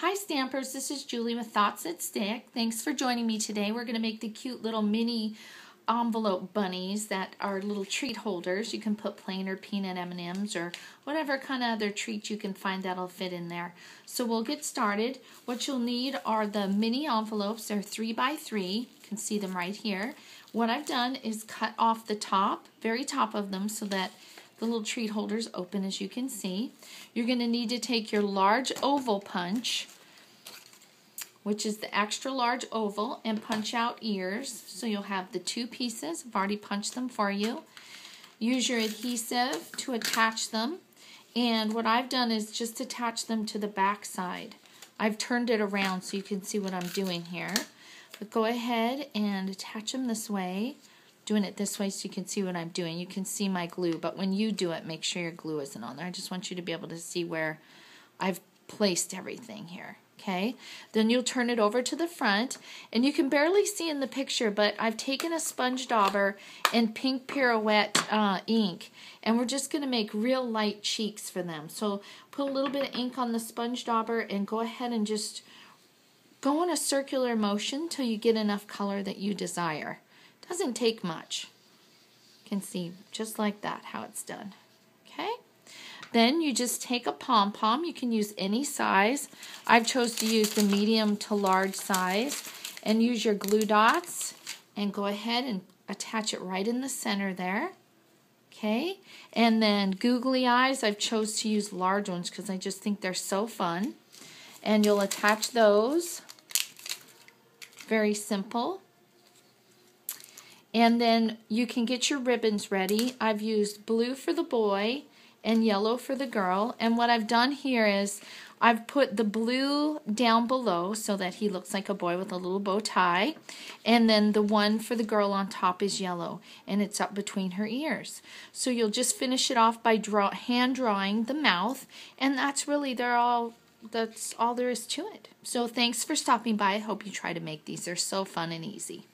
Hi Stampers, this is Julie with Thoughts That Stick. Thanks for joining me today. We're going to make the cute little mini envelope bunnies that are little treat holders. You can put plain or peanut M&Ms or whatever kind of other treat you can find that'll fit in there. So we'll get started. What you'll need are the mini envelopes. They're 3 by 3 You can see them right here. What I've done is cut off the top, very top of them so that the little treat holders open as you can see. You're going to need to take your large oval punch, which is the extra large oval, and punch out ears. So you'll have the two pieces. I've already punched them for you. Use your adhesive to attach them. And what I've done is just attach them to the back side. I've turned it around so you can see what I'm doing here. But go ahead and attach them this way doing it this way so you can see what I'm doing. You can see my glue, but when you do it, make sure your glue isn't on there. I just want you to be able to see where I've placed everything here. Okay, then you'll turn it over to the front, and you can barely see in the picture, but I've taken a sponge dauber and pink pirouette uh, ink, and we're just going to make real light cheeks for them. So put a little bit of ink on the sponge dauber and go ahead and just go in a circular motion till you get enough color that you desire. Doesn't take much. You can see just like that how it's done. Okay. Then you just take a pom-pom. You can use any size. I've chose to use the medium to large size. And use your glue dots and go ahead and attach it right in the center there. Okay. And then googly eyes, I've chose to use large ones because I just think they're so fun. And you'll attach those. Very simple. And then you can get your ribbons ready. I've used blue for the boy and yellow for the girl. And what I've done here is I've put the blue down below so that he looks like a boy with a little bow tie. And then the one for the girl on top is yellow and it's up between her ears. So you'll just finish it off by draw hand drawing the mouth and that's really they're all that's all there is to it. So thanks for stopping by. I hope you try to make these. They're so fun and easy.